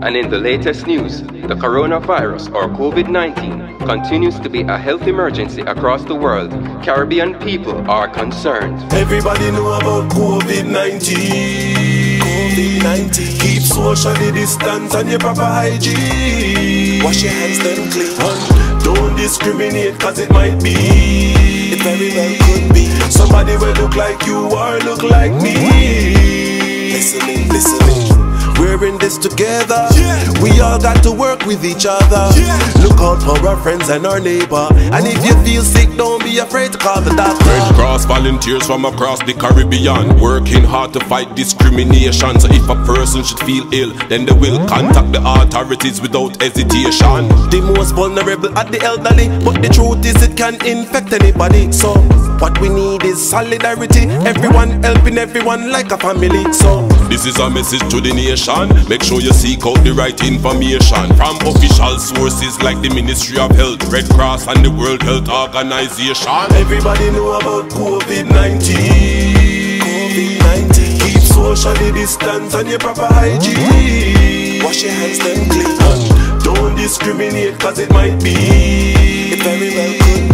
And in the latest news, the coronavirus or COVID 19 continues to be a health emergency across the world. Caribbean people are concerned. Everybody know about COVID 19. COVID 19. Keep socially distance and your proper hygiene. Wash your hands, then clean. Don't discriminate, cause it might be. It very well could be. Somebody will look like you or look like me. In this together. Yeah. We all got to work with each other. Yeah. Look out for our friends and our neighbor. And if you feel sick, don't be afraid to call the doctor. Red Cross volunteers from across the Caribbean working hard to fight discrimination. So if a person should feel ill, then they will contact the authorities without hesitation. The most vulnerable are the elderly, but the truth is it can infect anybody. So what we need is solidarity. Everyone helping everyone like a family. So this is a message to the nation. Make sure you seek out the right information from official sources like the Ministry of Health, Red Cross, and the World Health Organization. Everybody know about COVID 19. COVID 19. Keep socially distance and your proper hygiene. Wash your hands, then clean. Don't discriminate, cause it might be. It very well could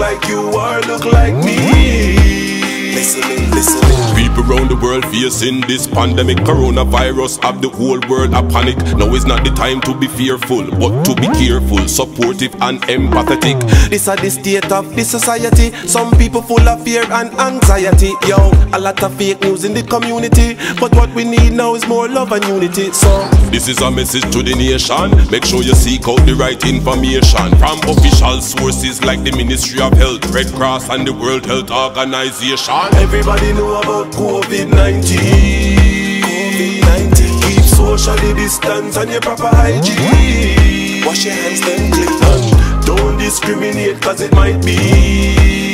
like you or look like me. Listening, listening. Around the world facing this pandemic coronavirus have the whole world a panic. Now is not the time to be fearful, but to be careful, supportive and empathetic. This is the state of the society. Some people full of fear and anxiety. Yo, a lot of fake news in the community. But what we need now is more love and unity. So this is a message to the nation. Make sure you seek out the right information from official sources like the Ministry of Health, Red Cross, and the World Health Organization. Everybody know about COVID 19. COVID 19. Keep socially distance and your proper hygiene. Wash your hands, then clean. And don't discriminate, cause it might be.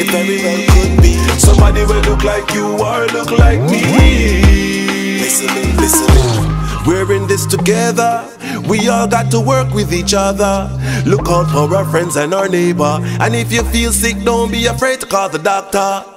It very well could be. Somebody will look like you or look like me. Listening, listening. We're in this together. We all got to work with each other. Look out for our friends and our neighbor. And if you feel sick, don't be afraid to call the doctor.